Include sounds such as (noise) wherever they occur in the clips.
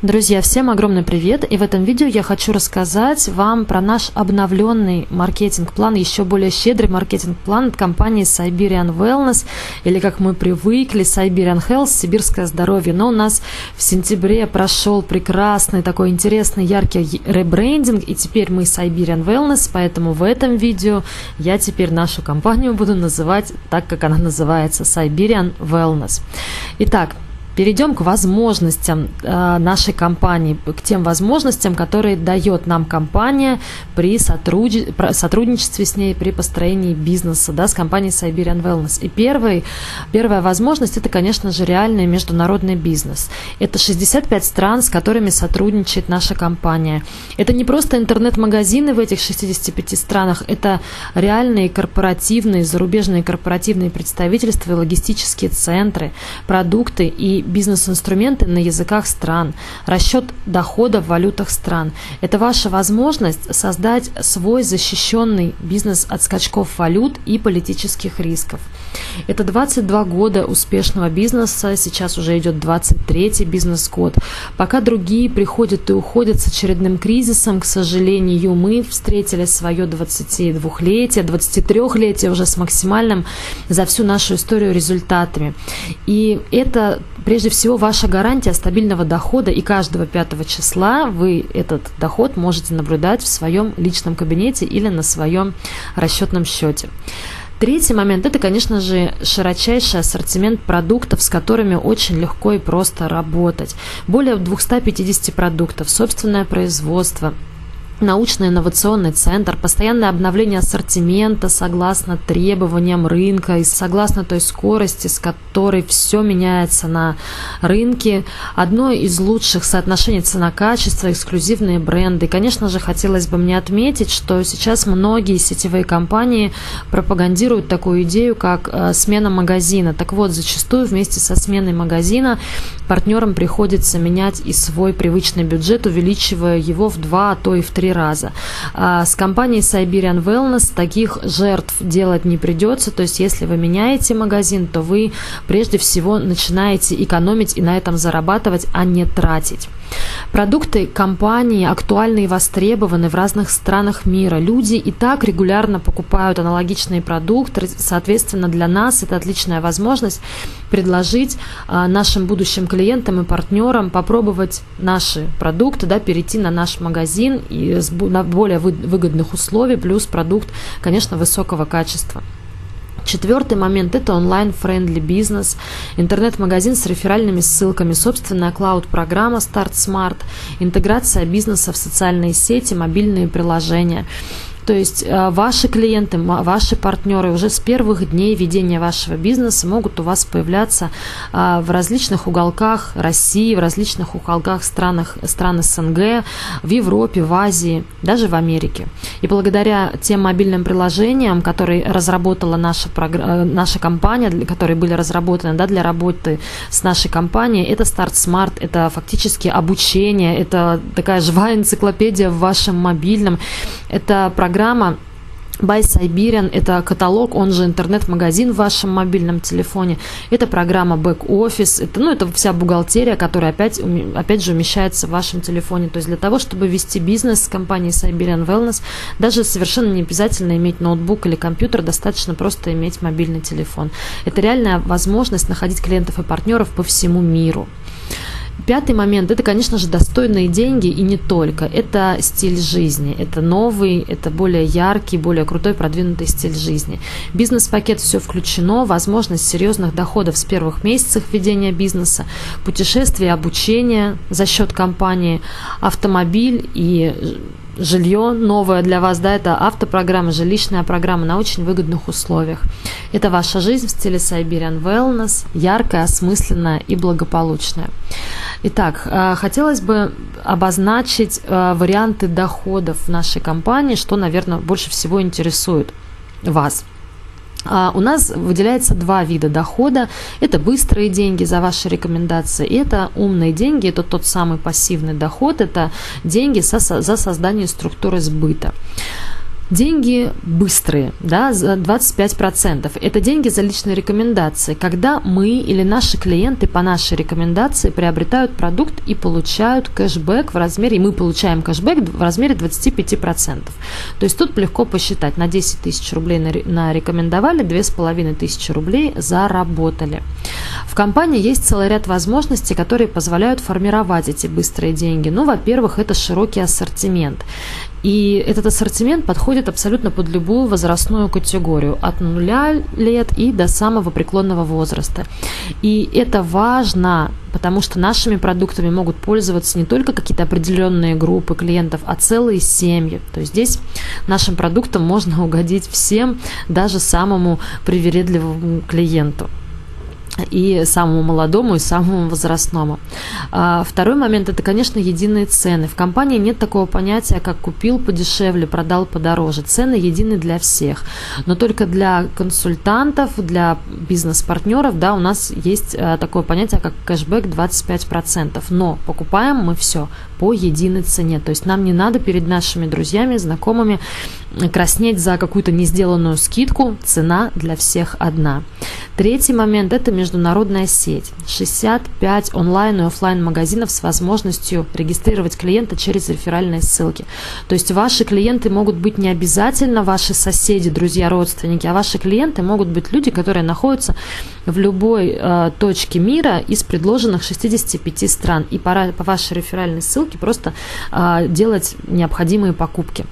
Друзья, всем огромный привет! И в этом видео я хочу рассказать вам про наш обновленный маркетинг-план, еще более щедрый маркетинг-план от компании Siberian Wellness, или как мы привыкли, Siberian Health, сибирское здоровье. Но у нас в сентябре прошел прекрасный, такой интересный, яркий ребрендинг, и теперь мы Siberian Wellness, поэтому в этом видео я теперь нашу компанию буду называть так, как она называется, Siberian Wellness. Итак, перейдем к возможностям э, нашей компании, к тем возможностям, которые дает нам компания при сотруд... сотрудничестве с ней, при построении бизнеса да, с компанией Siberian Wellness. И первый, первая возможность – это, конечно же, реальный международный бизнес. Это 65 стран, с которыми сотрудничает наша компания. Это не просто интернет-магазины в этих 65 странах, это реальные корпоративные, зарубежные корпоративные представительства и логистические центры, продукты и бизнес-инструменты на языках стран, расчет дохода в валютах стран. Это ваша возможность создать свой защищенный бизнес от скачков валют и политических рисков. Это 22 года успешного бизнеса, сейчас уже идет 23-й бизнес-год. Пока другие приходят и уходят с очередным кризисом, к сожалению, мы встретили свое 22-летие, 23-летие уже с максимальным за всю нашу историю результатами. И это прежде всего ваша гарантия стабильного дохода, и каждого пятого числа вы этот доход можете наблюдать в своем личном кабинете или на своем расчетном счете. Третий момент – это, конечно же, широчайший ассортимент продуктов, с которыми очень легко и просто работать. Более 250 продуктов, собственное производство – научно-инновационный центр, постоянное обновление ассортимента согласно требованиям рынка и согласно той скорости, с которой все меняется на рынке. Одно из лучших соотношений цена-качество, эксклюзивные бренды. И, конечно же, хотелось бы мне отметить, что сейчас многие сетевые компании пропагандируют такую идею, как э, смена магазина. Так вот, зачастую вместе со сменой магазина партнерам приходится менять и свой привычный бюджет, увеличивая его в два, а то и в три три раза. А с компанией Siberian Wellness таких жертв делать не придется. То есть, если вы меняете магазин, то вы прежде всего начинаете экономить и на этом зарабатывать, а не тратить. Продукты компании актуальны и востребованы в разных странах мира. Люди и так регулярно покупают аналогичные продукты. Соответственно, для нас это отличная возможность предложить а, нашим будущим клиентам и партнерам попробовать наши продукты, да, перейти на наш магазин и на более выгодных условий, плюс продукт, конечно, высокого качества. Четвертый момент – это онлайн- friendly бизнес, интернет-магазин с реферальными ссылками, собственная cloud -программа Start Smart, интеграция бизнеса в социальные сети, мобильные приложения – то есть э, ваши клиенты, ваши партнеры уже с первых дней ведения вашего бизнеса могут у вас появляться а, в различных уголках России, в различных уголках странах, стран СНГ, в Европе, в Азии, даже в Америке. И благодаря тем мобильным приложениям, которые разработала наша, э, наша компания, которые были разработаны да, для работы с нашей компанией, это Start Smart, это фактически обучение, это такая живая энциклопедия в вашем мобильном, это программа программа By Siberian – это каталог, он же интернет-магазин в вашем мобильном телефоне. Это программа Back-Office, это, ну, это вся бухгалтерия, которая опять, опять же умещается в вашем телефоне. То есть для того, чтобы вести бизнес с компанией Siberian Wellness, даже совершенно не обязательно иметь ноутбук или компьютер, достаточно просто иметь мобильный телефон. Это реальная возможность находить клиентов и партнеров по всему миру. Пятый момент – это, конечно же, достойные деньги и не только. Это стиль жизни. Это новый, это более яркий, более крутой, продвинутый стиль жизни. Бизнес-пакет все включено, возможность серьезных доходов с первых месяцев ведения бизнеса, путешествия, обучение за счет компании, автомобиль и жилье новое для вас, да, это автопрограмма, жилищная программа на очень выгодных условиях. Это ваша жизнь в стиле Siberian Wellness, яркая, осмысленная и благополучная. Итак, э, хотелось бы обозначить э, варианты доходов нашей компании, что, наверное, больше всего интересует вас. А, у нас выделяется два вида дохода. Это быстрые деньги за ваши рекомендации, и это умные деньги, это тот самый пассивный доход, это деньги за создание структуры сбыта. Деньги быстрые, да, за 25%. Это деньги за личные рекомендации, когда мы или наши клиенты по нашей рекомендации приобретают продукт и получают кэшбэк в размере, и мы получаем кэшбэк в размере 25%. То есть тут легко посчитать, на 10 тысяч рублей нарекомендовали, 2,5 тысячи рублей заработали. В компании есть целый ряд возможностей, которые позволяют формировать эти быстрые деньги. Ну, во-первых, это широкий ассортимент. И этот ассортимент подходит абсолютно под любую возрастную категорию, от нуля лет и до самого преклонного возраста. И это важно, потому что нашими продуктами могут пользоваться не только какие-то определенные группы клиентов, а целые семьи. То есть здесь нашим продуктом можно угодить всем, даже самому привередливому клиенту и самому молодому, и самому возрастному. А, второй момент – это, конечно, единые цены. В компании нет такого понятия, как купил подешевле, продал подороже. Цены едины для всех. Но только для консультантов, для бизнес-партнеров, да, у нас есть а, такое понятие, как кэшбэк 25%. Но покупаем мы все по единой цене. То есть нам не надо перед нашими друзьями, знакомыми краснеть за какую-то не сделанную скидку. Цена для всех одна. Третий момент – это международная сеть. 65 онлайн и офлайн магазинов с возможностью регистрировать клиента через реферальные ссылки. То есть ваши клиенты могут быть не обязательно ваши соседи, друзья, родственники, а ваши клиенты могут быть люди, которые находятся в любой э, точке мира из предложенных 65 стран. И пора по вашей реферальной ссылке просто э, делать необходимые покупки.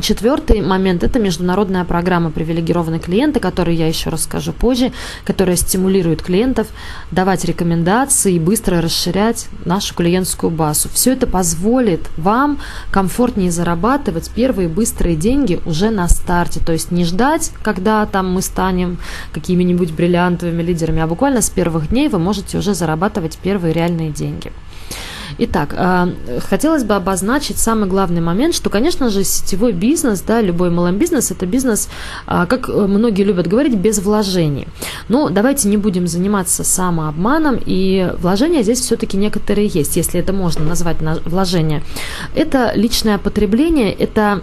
Четвертый момент – это международная программа «Привилегированные клиенты», которую я еще расскажу позже, которая стимулирует клиентов давать рекомендации и быстро расширять нашу клиентскую базу. Все это позволит вам комфортнее зарабатывать первые быстрые деньги уже на старте, то есть не ждать, когда там мы станем какими-нибудь бриллиантовыми лидерами, а буквально с первых дней вы можете уже зарабатывать первые реальные деньги. Итак, а, хотелось бы обозначить самый главный момент, что, конечно же, сетевой бизнес, да, любой MLM-бизнес – это бизнес, а, как многие любят говорить, без вложений. Но давайте не будем заниматься самообманом, и вложения здесь все-таки некоторые есть, если это можно назвать вложения. Это личное потребление, это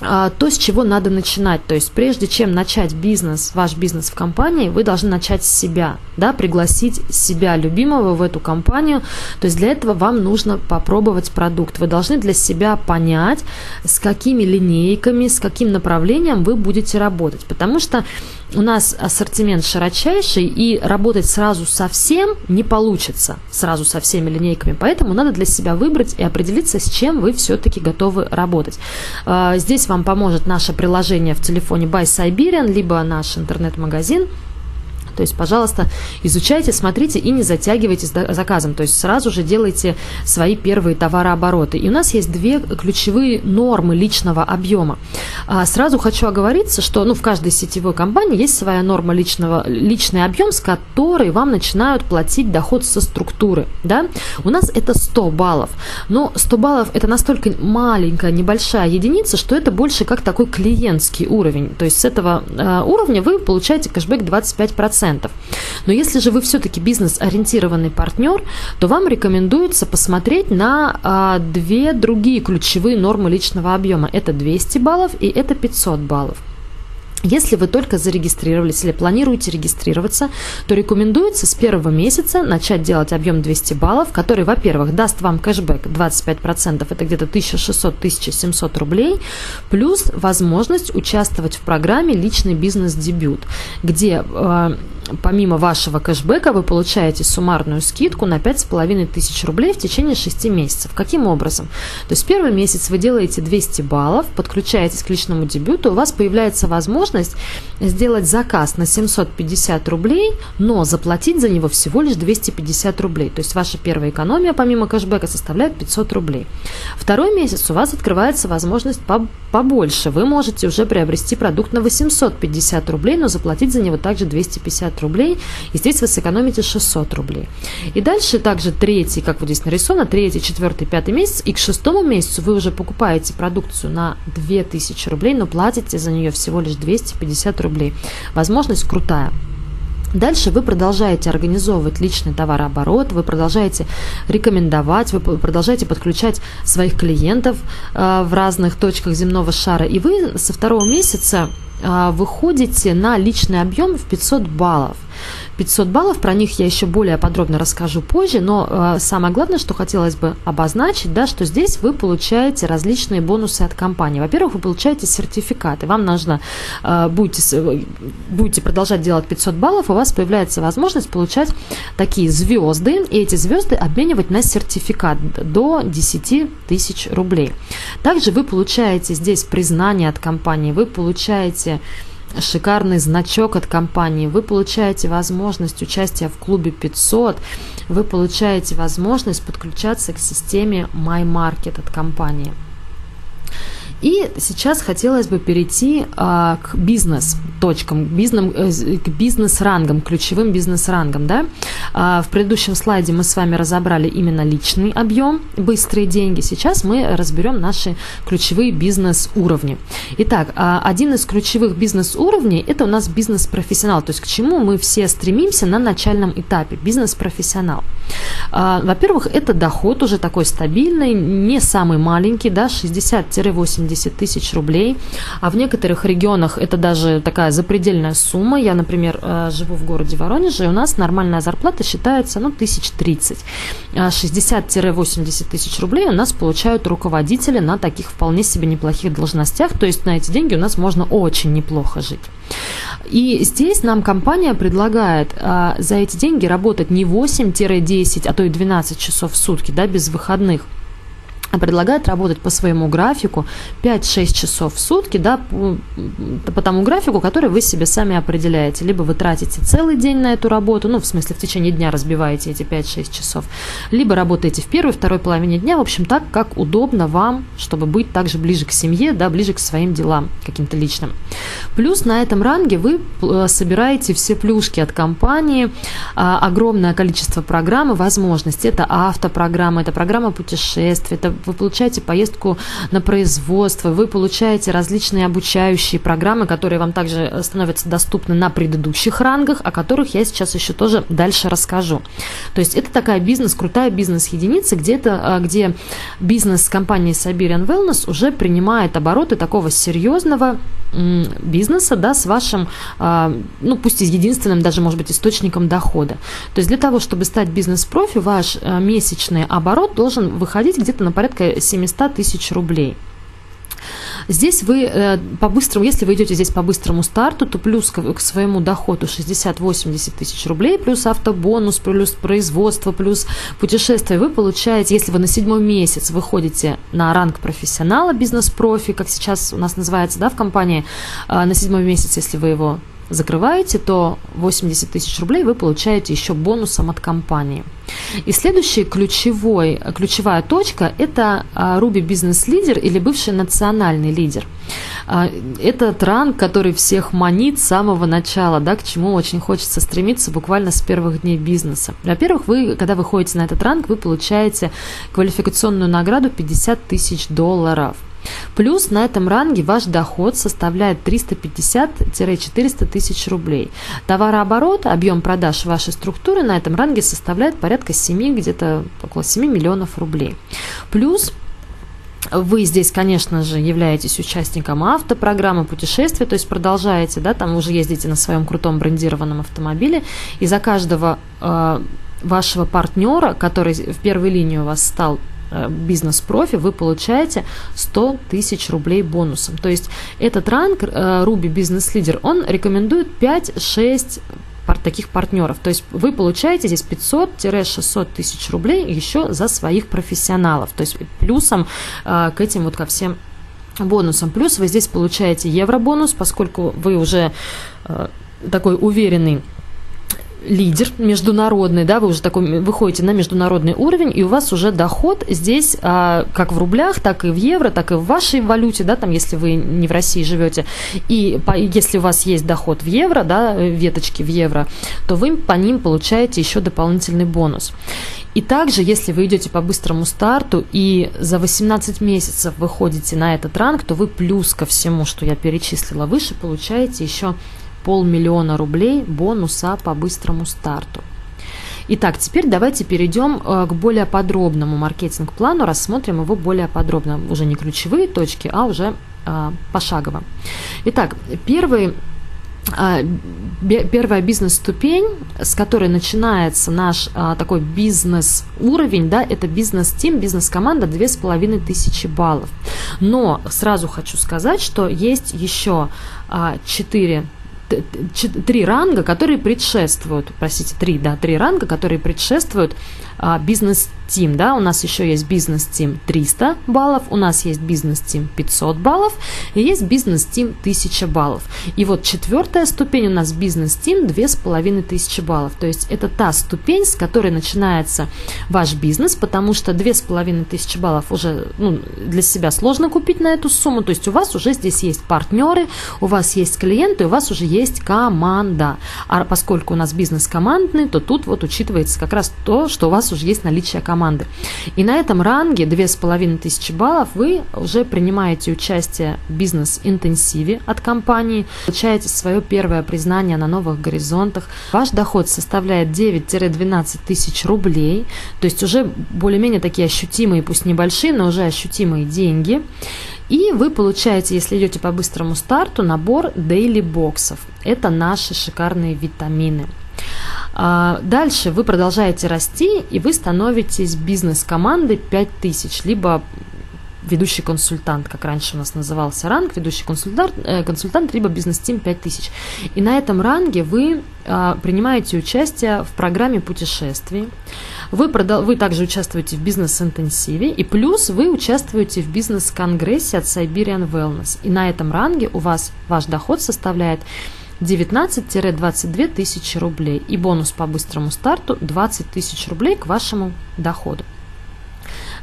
то, с чего надо начинать. То есть прежде чем начать бизнес, ваш бизнес в компании, вы должны начать с себя, да, пригласить себя любимого в эту компанию. То есть для этого вам нужно попробовать продукт. Вы должны для себя понять, с какими линейками, с каким направлением вы будете работать. Потому что у нас ассортимент широчайший, и работать сразу со всем не получится, сразу со всеми линейками. Поэтому надо для себя выбрать и определиться, с чем вы все-таки готовы работать. А, здесь вам поможет наше приложение в телефоне Buy Siberian, либо наш интернет-магазин – то есть, пожалуйста, изучайте, смотрите и не затягивайте с заказом. То есть сразу же делайте свои первые товарообороты. И у нас есть две ключевые нормы личного объема. А, сразу хочу оговориться, что ну, в каждой сетевой компании есть своя норма личного, личный объем, с которой вам начинают платить доход со структуры. Да? У нас это 100 баллов. Но 100 баллов это настолько маленькая, небольшая единица, что это больше как такой клиентский уровень. То есть с этого э, уровня вы получаете кэшбэк 25%. 10%. Но если же вы все-таки бизнес-ориентированный партнер, то вам рекомендуется посмотреть на а, две другие ключевые нормы личного объема. Это 200 баллов и это 500 баллов. Если вы только зарегистрировались или планируете регистрироваться, то рекомендуется с первого месяца начать делать объем 200 баллов, который, во-первых, даст вам кэшбэк 25%, это где-то 1600-1700 рублей, плюс возможность участвовать в программе «Личный бизнес-дебют», где э, помимо вашего кэшбэка вы получаете суммарную скидку на 5500 тысяч рублей в течение 6 месяцев. Каким образом? То есть первый месяц вы делаете 200 баллов, подключаетесь к личному дебюту, у вас появляется возможность сделать заказ на 750 рублей, но заплатить за него всего лишь 250 рублей. То есть ваша первая экономия помимо кэшбэка составляет 500 рублей. Второй месяц у вас открывается возможность побольше. Вы можете уже приобрести продукт на 850 рублей, но заплатить за него также 250 500 рублей, и здесь вы сэкономите 600 рублей. И дальше также третий, как вот здесь нарисовано, третий, четвертый, пятый месяц, и к шестому месяцу вы уже покупаете продукцию на 2000 рублей, но платите за нее всего лишь 250 рублей. Возможность крутая. Дальше вы продолжаете организовывать личный товарооборот, вы продолжаете рекомендовать, вы продолжаете подключать своих клиентов э, в разных точках земного шара, и вы со второго месяца э, выходите на личный объем в 500 баллов. 500 баллов, про них я еще более подробно расскажу позже, но э, самое главное, что хотелось бы обозначить, да, что здесь вы получаете различные бонусы от компании. Во-первых, вы получаете сертификаты, вам нужно, э, будете, будете продолжать делать 500 баллов, у вас появляется возможность получать такие звезды, и эти звезды обменивать на сертификат до 10 тысяч рублей. Также вы получаете здесь признание от компании, вы получаете шикарный значок от компании, вы получаете возможность участия в клубе 500, вы получаете возможность подключаться к системе MyMarket от компании. И сейчас хотелось бы перейти а, к бизнес-точкам, бизнес, э, к бизнес-рангам, ключевым бизнес-рангам. Да? А, в предыдущем слайде мы с вами разобрали именно личный объем, быстрые деньги. Сейчас мы разберем наши ключевые бизнес-уровни. Итак, а, один из ключевых бизнес-уровней – это у нас бизнес-профессионал, то есть к чему мы все стремимся на начальном этапе, бизнес-профессионал. А, во-первых, это доход уже такой стабильный, не самый маленький, да, 60-80 80 тысяч рублей, а в некоторых регионах это даже такая запредельная сумма. Я, например, э, живу в городе Воронеже, и у нас нормальная зарплата считается, ну, тысяч тридцать. 60-80 тысяч рублей у нас получают руководители на таких вполне себе неплохих должностях, то есть на эти деньги у нас можно очень неплохо жить. И здесь нам компания предлагает а, за эти деньги работать не 8-10, а то и 12 часов в сутки, да, без выходных, предлагает работать по своему графику 5-6 часов в сутки, да, по, по тому графику, который вы себе сами определяете. Либо вы тратите целый день на эту работу, ну, в смысле, в течение дня разбиваете эти 5-6 часов, либо работаете в первой, второй половине дня, в общем, так, как удобно вам, чтобы быть также ближе к семье, да, ближе к своим делам каким-то личным. Плюс на этом ранге вы э, собираете все плюшки от компании, а, огромное количество программ и возможностей. Это автопрограмма, это программа путешествий, это вы получаете поездку на производство, вы получаете различные обучающие программы, которые вам также становятся доступны на предыдущих рангах, о которых я сейчас еще тоже дальше расскажу. То есть это такая бизнес, крутая бизнес-единица, где, -то, а, где бизнес компании Siberian Wellness уже принимает обороты такого серьезного бизнеса, да, с вашим, а, ну, пусть и единственным даже, может быть, источником дохода. То есть для того, чтобы стать бизнес-профи, ваш а, месячный оборот должен выходить где-то на порядка 700 тысяч рублей. Здесь вы э, по-быстрому, если вы идете здесь по быстрому старту, то плюс к, своему доходу 60-80 тысяч рублей, плюс автобонус, плюс производство, плюс путешествие, вы получаете, если вы на седьмой месяц выходите на ранг профессионала, бизнес-профи, как сейчас у нас называется, да, в компании, э, на седьмой месяц, если вы его закрываете, то 80 тысяч рублей вы получаете еще бонусом от компании. И следующая ключевая точка – это а, Ruby бизнес-лидер или бывший национальный лидер. А, это ранг, который всех манит с самого начала, да, к чему очень хочется стремиться буквально с первых дней бизнеса. Во-первых, вы, когда вы ходите на этот ранг, вы получаете квалификационную награду 50 тысяч долларов – Плюс на этом ранге ваш доход составляет 350-400 тысяч рублей. Товарооборот, объем продаж вашей структуры на этом ранге составляет порядка 7, где-то около 7 миллионов рублей. Плюс вы здесь, конечно же, являетесь участником автопрограммы путешествия, то есть продолжаете, да, там уже ездите на своем крутом брендированном автомобиле, и за каждого э, вашего партнера, который в первой линии у вас стал бизнес-профи, вы получаете 100 тысяч рублей бонусом. То есть этот ранг э, Ruby Business Leader, он рекомендует 5-6 таких партнеров. То есть вы получаете здесь 500-600 тысяч рублей еще за своих профессионалов. То есть плюсом э, к этим вот ко всем бонусам. Плюс вы здесь получаете евробонус, поскольку вы уже такой уверенный лидер международный, да, вы уже такой выходите на международный уровень, и у вас уже доход здесь, а, как в рублях, так и в евро, так и в вашей валюте, да, там, если вы не в России живете, и по, если у вас есть доход в евро, да, веточки в евро, то вы по ним получаете еще дополнительный бонус. И также, если вы идете по быстрому старту и за 18 месяцев выходите на этот ранг, то вы плюс ко всему, что я перечислила выше, получаете еще полмиллиона рублей бонуса по быстрому старту. Итак, теперь давайте перейдем э, к более подробному маркетинг-плану, рассмотрим его более подробно. Уже не ключевые точки, а уже э, пошагово. Итак, первый а, первая бизнес-ступень, с которой начинается наш а, такой бизнес-уровень, да, это бизнес-тим, бизнес-команда, две с половиной тысячи баллов. Но сразу хочу сказать, что есть еще а, три ранга, которые предшествуют, простите, три, да, три ранга, которые предшествуют а, бизнес-тим, да, у нас еще есть бизнес-тим 300 баллов, у нас есть бизнес-тим 500 баллов и есть бизнес-тим 1000 баллов. И вот четвертая ступень у нас бизнес-тим 2500 баллов, то есть это та ступень, с которой начинается ваш бизнес, потому что 2500 баллов уже ну, для себя сложно купить на эту сумму, то есть у вас уже здесь есть партнеры, у вас есть клиенты, у вас уже есть команда. А поскольку у нас бизнес командный, то тут вот учитывается как раз то, что у вас уже есть наличие команды. И на этом ранге 2500 баллов вы уже принимаете участие в бизнес-интенсиве от компании, получаете свое первое признание на новых горизонтах. Ваш доход составляет 9-12 тысяч рублей, то есть уже более-менее такие ощутимые, пусть небольшие, но уже ощутимые деньги. И вы получаете, если идете по быстрому старту, набор daily боксов. Это наши шикарные витамины. А, дальше вы продолжаете расти, и вы становитесь бизнес-командой 5000, либо ведущий консультант, как раньше у нас назывался ранг, ведущий консультант, э, консультант либо бизнес-тим 5000. И на этом ранге вы э, принимаете участие в программе путешествий, вы, продал, вы также участвуете в бизнес-интенсиве, и плюс вы участвуете в бизнес-конгрессе от Siberian Wellness. И на этом ранге у вас ваш доход составляет 19-22 тысячи рублей. И бонус по быстрому старту 20 тысяч рублей к вашему доходу.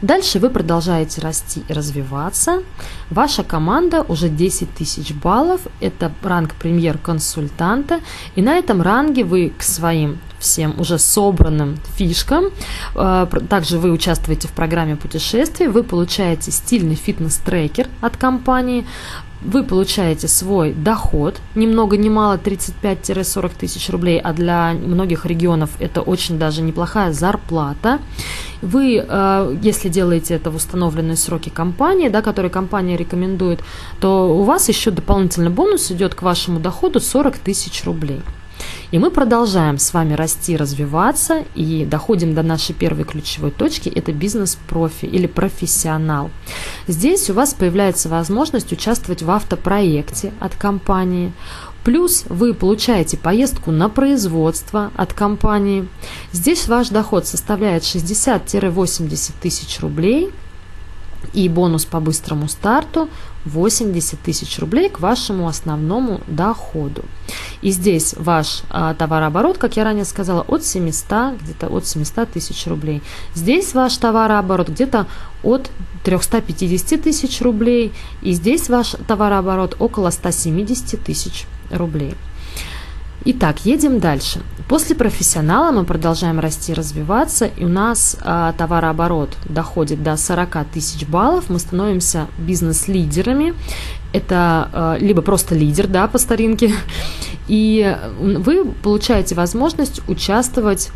Дальше вы продолжаете расти и развиваться. Ваша команда уже 10 тысяч баллов. Это ранг премьер-консультанта. И на этом ранге вы к своим всем уже собранным фишкам. Э, также вы участвуете в программе путешествий, вы получаете стильный фитнес-трекер от компании, вы получаете свой доход, ни много ни мало 35-40 тысяч рублей, а для многих регионов это очень даже неплохая зарплата. Вы, э, если делаете это в установленные сроки компании, да, которые компания рекомендует, то у вас еще дополнительный бонус идет к вашему доходу 40 тысяч рублей. И мы продолжаем с вами расти, развиваться и доходим до нашей первой ключевой точки. Это бизнес-профи или профессионал. Здесь у вас появляется возможность участвовать в автопроекте от компании. Плюс вы получаете поездку на производство от компании. Здесь ваш доход составляет 60-80 тысяч рублей – и бонус по быстрому старту 80 тысяч рублей к вашему основному доходу. И здесь ваш а, товарооборот, как я ранее сказала, от 700, где-то от 700 тысяч рублей. Здесь ваш товарооборот где-то от 350 тысяч рублей. И здесь ваш товарооборот около 170 тысяч рублей. Итак, едем дальше. После профессионала мы продолжаем расти, развиваться, и у нас а, товарооборот доходит до 40 тысяч баллов, мы становимся бизнес-лидерами. Это а, либо просто лидер, да, по старинке, и вы получаете возможность участвовать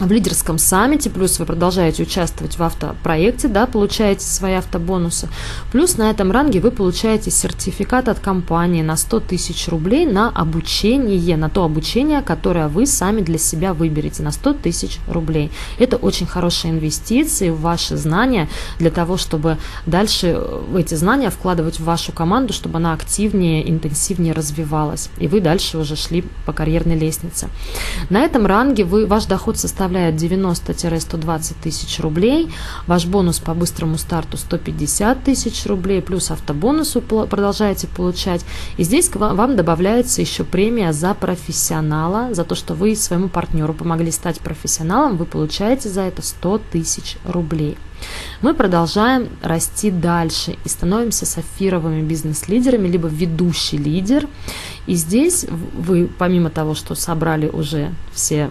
в лидерском саммите, плюс вы продолжаете участвовать в автопроекте, да, получаете свои автобонусы, плюс на этом ранге вы получаете сертификат от компании на 100 тысяч рублей на обучение, на то обучение, которое вы сами для себя выберете, на 100 тысяч рублей. Это очень хорошие инвестиции в ваши знания для того, чтобы дальше э, эти знания вкладывать в вашу команду, чтобы она активнее, интенсивнее развивалась, и вы дальше уже шли по карьерной лестнице. На этом ранге вы, ваш доход составляет составляет 90-120 тысяч рублей. Ваш бонус по быстрому старту 150 тысяч рублей, плюс автобонус вы продолжаете получать. И здесь вам добавляется еще премия за профессионала, за то, что вы своему партнеру помогли стать профессионалом, вы получаете за это 100 тысяч рублей. Мы продолжаем расти дальше и становимся сафировыми бизнес-лидерами, либо ведущий лидер. И здесь вы, помимо того, что собрали уже все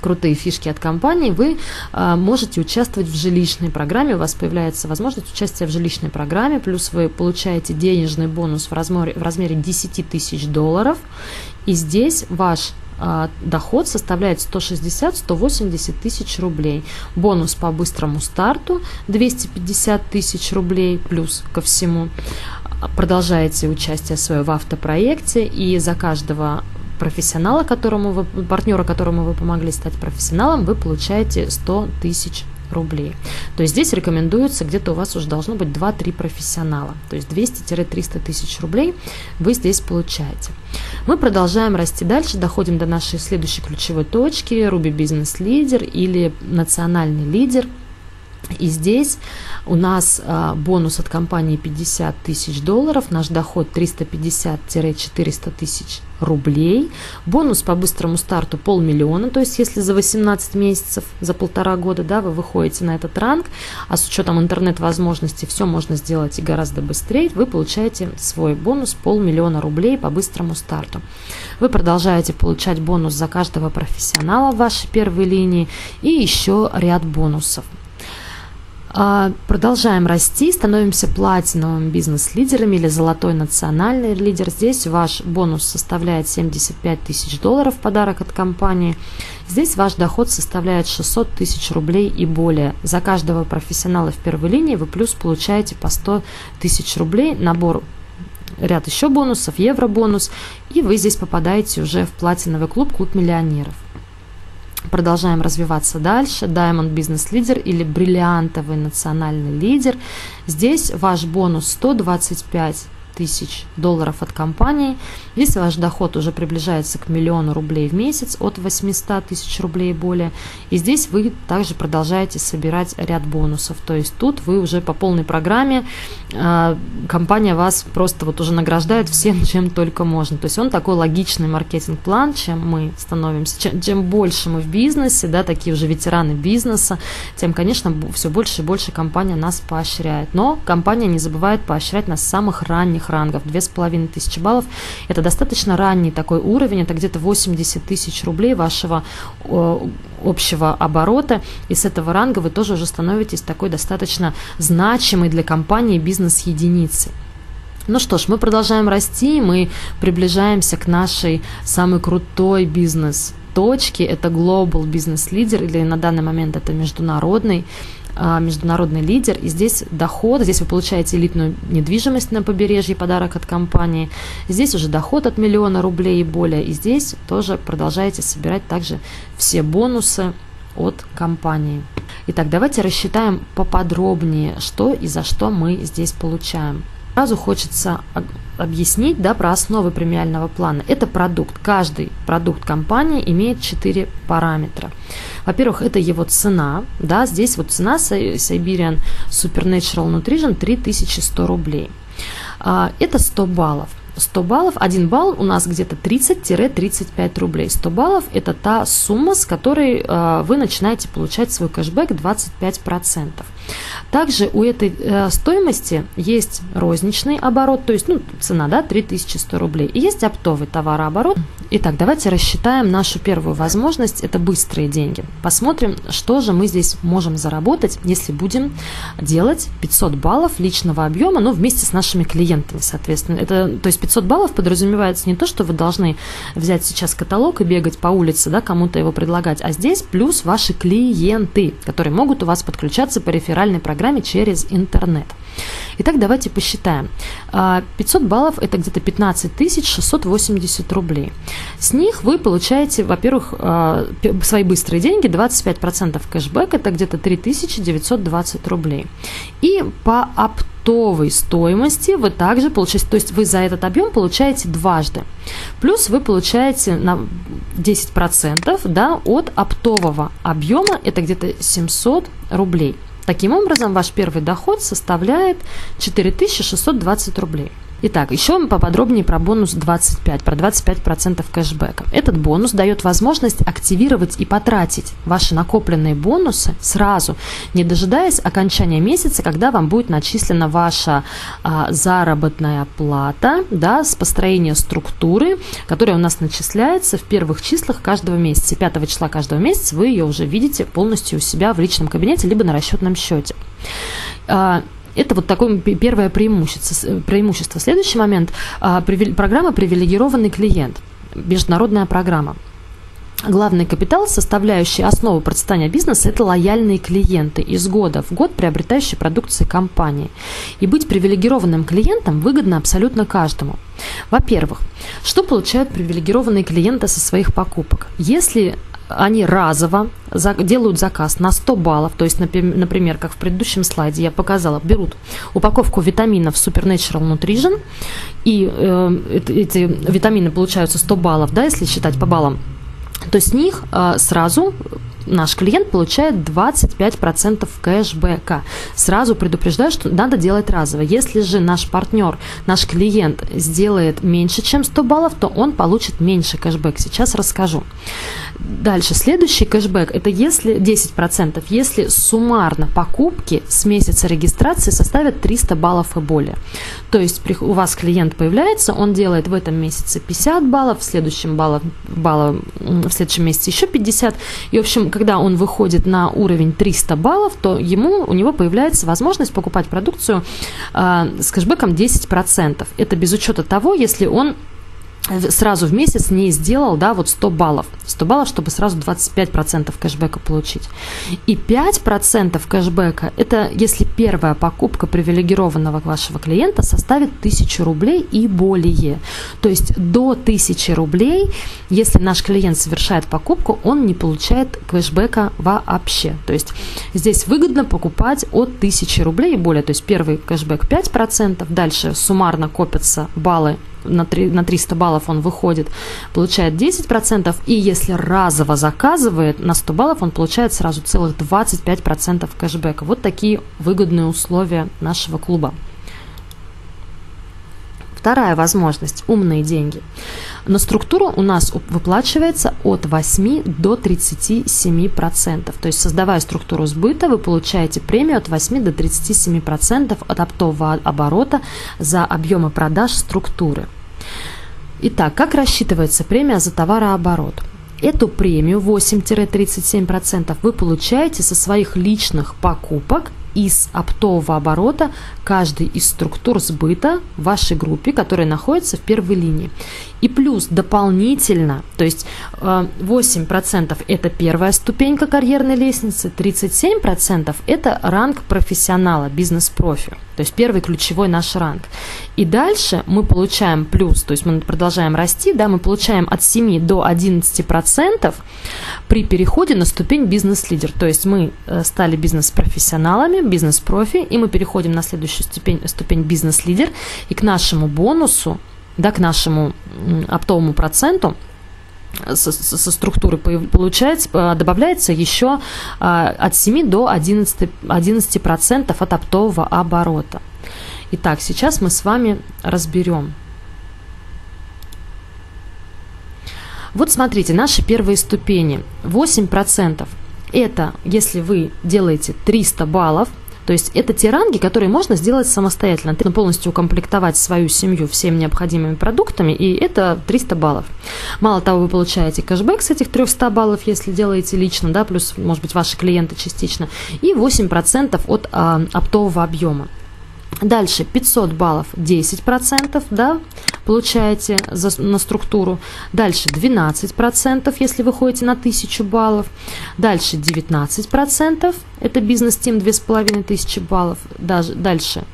крутые фишки от компании, вы а, можете участвовать в жилищной программе, у вас появляется возможность участия в жилищной программе, плюс вы получаете денежный бонус в размере, в размере 10 тысяч долларов, и здесь ваш а, доход составляет 160-180 тысяч рублей. Бонус по быстрому старту 250 тысяч рублей плюс ко всему. Продолжаете участие свое в автопроекте и за каждого профессионала, которому вы, партнера, которому вы помогли стать профессионалом, вы получаете 100 тысяч рублей. То есть здесь рекомендуется, где-то у вас уже должно быть 2-3 профессионала. То есть 200-300 тысяч рублей вы здесь получаете. Мы продолжаем расти дальше, доходим до нашей следующей ключевой точки, Ruby Business Leader или национальный лидер – и здесь у нас а, бонус от компании 50 тысяч долларов, наш доход 350-400 тысяч рублей. Бонус по быстрому старту полмиллиона, то есть если за 18 месяцев, за полтора года, да, вы выходите на этот ранг, а с учетом интернет-возможностей все можно сделать и гораздо быстрее, вы получаете свой бонус полмиллиона рублей по быстрому старту. Вы продолжаете получать бонус за каждого профессионала в вашей первой линии и еще ряд бонусов. А, продолжаем расти, становимся платиновым бизнес-лидерами или золотой национальный лидер. Здесь ваш бонус составляет 75 тысяч долларов подарок от компании. Здесь ваш доход составляет 600 тысяч рублей и более. За каждого профессионала в первой линии вы плюс получаете по 100 тысяч рублей, набор ряд еще бонусов, евро-бонус, и вы здесь попадаете уже в платиновый клуб, клуб миллионеров. Продолжаем развиваться дальше. Diamond Business Leader или бриллиантовый национальный лидер. Здесь ваш бонус 125 тысяч долларов от компании. Если ваш доход уже приближается к миллиону рублей в месяц, от 800 тысяч рублей и более, и здесь вы также продолжаете собирать ряд бонусов. То есть тут вы уже по полной программе, э, компания вас просто вот уже награждает всем, (laughs) чем только можно. То есть он такой логичный маркетинг-план, чем мы становимся, чем, чем больше мы в бизнесе, да, такие уже ветераны бизнеса, тем, конечно, все больше и больше компания нас поощряет. Но компания не забывает поощрять нас с самых ранних средних рангов, 2500 баллов. Это достаточно ранний такой уровень, это где-то 80 тысяч рублей вашего общего оборота, и с этого ранга вы тоже уже становитесь такой достаточно значимой для компании бизнес-единицей. Ну что ж, мы продолжаем расти, мы приближаемся к нашей самой крутой бизнес точке. Это Global Business Leader, или на данный момент это международный международный лидер, и здесь доход, здесь вы получаете элитную недвижимость на побережье, подарок от компании, здесь уже доход от миллиона рублей и более, и здесь тоже продолжаете собирать также все бонусы от компании. Итак, давайте рассчитаем поподробнее, что и за что мы здесь получаем. Сразу хочется объяснить да, про основы премиального плана. Это продукт. Каждый продукт компании имеет 4 параметра. Во-первых, это его цена. Да, здесь вот цена Siberian Supernatural Nutrition 3100 рублей. А, это 100 баллов. 100 баллов, 1 балл у нас где-то 30-35 рублей. 100 баллов – это та сумма, с которой э, вы начинаете получать свой кэшбэк 25%. Также у этой э, стоимости есть розничный оборот, то есть ну, цена да, 3100 рублей, и есть оптовый товарооборот. Итак, давайте рассчитаем нашу первую возможность, это быстрые деньги. Посмотрим, что же мы здесь можем заработать, если будем делать 500 баллов личного объема, ну, вместе с нашими клиентами, соответственно. Это, то есть 500 баллов подразумевается не то, что вы должны взять сейчас каталог и бегать по улице, да, кому-то его предлагать, а здесь плюс ваши клиенты, которые могут у вас подключаться по реферальной программе программе через интернет. Итак, давайте посчитаем. 500 а, баллов – это где-то 15 680 рублей. С них вы получаете, во-первых, а, свои быстрые деньги, 25% кэшбэк – это где-то 3920 рублей. И по оптовой стоимости вы также получаете, то есть вы за этот объем получаете дважды. Плюс вы получаете на 10% да, от оптового объема, это где-то 700 рублей. Таким образом, ваш первый доход составляет 4620 рублей. Итак, еще поподробнее про бонус 25, про 25% кэшбэка. Этот бонус дает возможность активировать и потратить ваши накопленные бонусы сразу, не дожидаясь окончания месяца, когда вам будет начислена ваша а, заработная плата да, с построения структуры, которая у нас начисляется в первых числах каждого месяца. 5 числа каждого месяца вы ее уже видите полностью у себя в личном кабинете либо на расчетном счете. Это вот такое первое преимущество. преимущество. Следующий момент а, – программа «Привилегированный клиент», международная программа. Главный капитал, составляющий основу процветания бизнеса, это лояльные клиенты из года в год, приобретающие продукции компании. И быть привилегированным клиентом выгодно абсолютно каждому. Во-первых, что получают привилегированные клиенты со своих покупок? Если они разово делают заказ на 100 баллов, то есть, например, как в предыдущем слайде я показала, берут упаковку витаминов Supernatural Nutrition, и э, эти витамины получаются 100 баллов, да, если считать по баллам, то с них э, сразу наш клиент получает 25% кэшбэка. Сразу предупреждаю, что надо делать разово. Если же наш партнер, наш клиент сделает меньше, чем 100 баллов, то он получит меньше кэшбэк. Сейчас расскажу. Дальше, следующий кэшбэк – это если 10%, если суммарно покупки с месяца регистрации составят 300 баллов и более. То есть у вас клиент появляется, он делает в этом месяце 50 баллов, в следующем, баллов, баллов, в следующем месяце еще 50. И, в общем, когда он выходит на уровень 300 баллов, то ему, у него появляется возможность покупать продукцию э, с кэшбэком 10%. Это без учета того, если он сразу в месяц не сделал, да, вот 100 баллов. 100 баллов, чтобы сразу 25% кэшбэка получить. И 5% кэшбэка – это если первая покупка привилегированного вашего клиента составит 1000 рублей и более. То есть до 1000 рублей, если наш клиент совершает покупку, он не получает кэшбэка вообще. То есть здесь выгодно покупать от 1000 рублей и более. То есть первый кэшбэк 5%, дальше суммарно копятся баллы на, 3, на 300 баллов он выходит, получает 10%, и если разово заказывает на 100 баллов, он получает сразу целых 25% кэшбэка. Вот такие выгодные условия нашего клуба. Вторая возможность – умные деньги. На структуру у нас выплачивается от 8 до 37%. То есть, создавая структуру сбыта, вы получаете премию от 8 до 37% от оптового оборота за объемы продаж структуры. Итак, как рассчитывается премия за товарооборот? Эту премию 8-37% вы получаете со своих личных покупок из оптового оборота каждой из структур сбыта в вашей группе, которая находится в первой линии. И плюс дополнительно, то есть 8% э, это первая ступенька карьерной лестницы, 37% это ранг профессионала, бизнес-профи, то есть первый ключевой наш ранг. И дальше мы получаем плюс, то есть мы продолжаем расти, да, мы получаем от 7 до 11% при переходе на ступень бизнес-лидер. То есть мы э, стали бизнес-профессионалами, бизнес-профи, и мы переходим на следующую ступень, ступень бизнес-лидер, и к нашему бонусу да, к нашему оптовому проценту со, со структуры получается, добавляется еще а, от 7 до 11, 11% от оптового оборота. Итак, сейчас мы с вами разберем. Вот смотрите, наши первые ступени. 8% это если вы делаете 300 баллов – то есть это те ранги, которые можно сделать самостоятельно. Ты полностью укомплектовать свою семью всеми необходимыми продуктами, и это 300 баллов. Мало того, вы получаете кэшбэк с этих 300 баллов, если делаете лично, да, плюс, может быть, ваши клиенты частично, и 8% от а, оптового объема. Дальше 500 баллов 10%, да, получаете за, на структуру. Дальше 12%, если вы ходите на 1000 баллов. Дальше 19%, это бизнес-тим 2500 баллов. Даже, дальше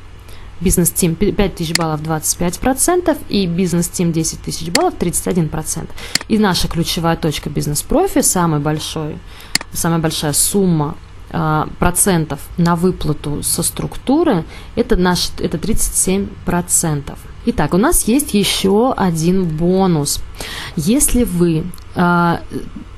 бизнес-тим 5000 баллов 25% и бизнес-тим 10 тысяч баллов 31%. И наша ключевая точка бизнес-профи, самый большой, самая большая сумма процентов на выплату со структуры, это, наш, это 37%. Итак, у нас есть еще один бонус. Если вы э,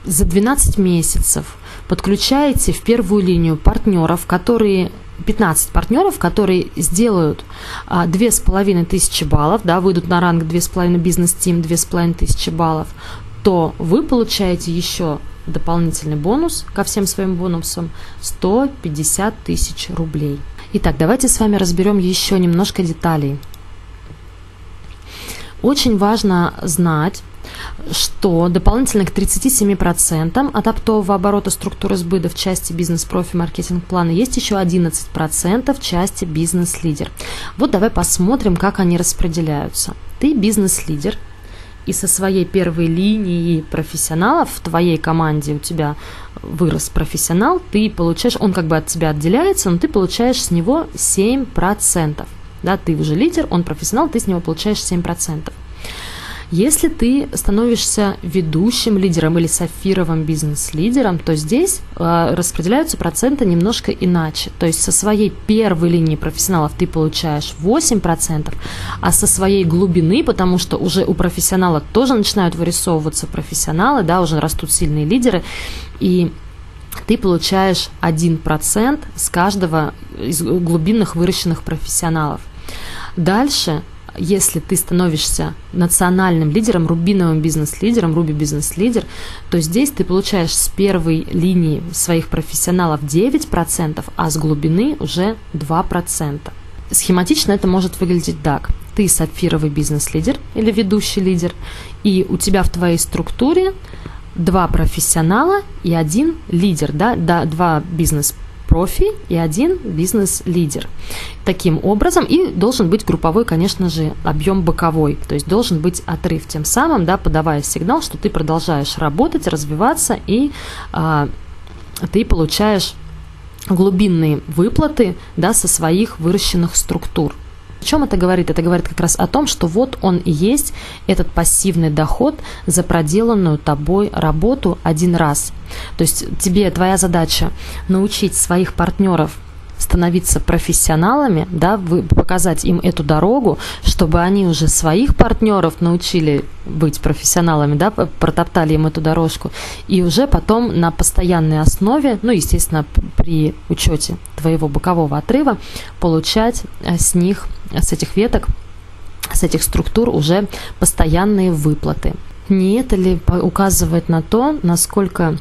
за 12 месяцев подключаете в первую линию партнеров, которые 15 партнеров, которые сделают а, две с половиной тысячи баллов, да, выйдут на ранг две с половиной бизнес-тим, две с половиной тысячи баллов, то вы получаете еще дополнительный бонус ко всем своим бонусам 150 тысяч рублей. Итак, давайте с вами разберем еще немножко деталей. Очень важно знать, что дополнительно к 37% от оптового оборота структуры сбыта в части бизнес-профи маркетинг плана есть еще 11% в части бизнес-лидер. Вот давай посмотрим, как они распределяются. Ты бизнес-лидер, и со своей первой линии профессионалов в твоей команде у тебя вырос профессионал, ты получаешь, он как бы от тебя отделяется, но ты получаешь с него 7%. Да, ты уже лидер, он профессионал, ты с него получаешь 7%. Если ты становишься ведущим лидером или сафировым бизнес-лидером, то здесь э, распределяются проценты немножко иначе. То есть со своей первой линии профессионалов ты получаешь 8%, а со своей глубины, потому что уже у профессионала тоже начинают вырисовываться профессионалы, да, уже растут сильные лидеры, и ты получаешь 1% с каждого из глубинных выращенных профессионалов. Дальше если ты становишься национальным лидером, рубиновым бизнес-лидером, руби бизнес-лидер, то здесь ты получаешь с первой линии своих профессионалов 9%, а с глубины уже 2%. Схематично это может выглядеть так. Ты сапфировый бизнес-лидер или ведущий лидер, и у тебя в твоей структуре два профессионала и один лидер, да, да два бизнес профи и один бизнес-лидер. Таким образом, и должен быть групповой, конечно же, объем боковой, то есть должен быть отрыв, тем самым, да, подавая сигнал, что ты продолжаешь работать, развиваться, и а, ты получаешь глубинные выплаты да, со своих выращенных структур. Чем это говорит? Это говорит как раз о том, что вот он и есть этот пассивный доход за проделанную тобой работу один раз. То есть тебе твоя задача научить своих партнеров становиться профессионалами, да, вы, показать им эту дорогу, чтобы они уже своих партнеров научили быть профессионалами, да, протоптали им эту дорожку, и уже потом на постоянной основе, ну, естественно, при учете твоего бокового отрыва, получать э, с них, с этих веток, с этих структур уже постоянные выплаты. Не это ли указывает на то, насколько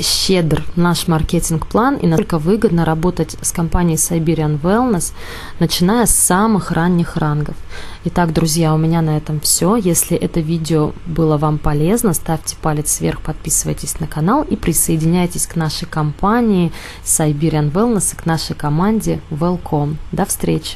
щедр наш маркетинг-план и насколько выгодно работать с компанией Siberian Wellness, начиная с самых ранних рангов. Итак, друзья, у меня на этом все. Если это видео было вам полезно, ставьте палец вверх, подписывайтесь на канал и присоединяйтесь к нашей компании Siberian Wellness и к нашей команде Welcome. До встречи!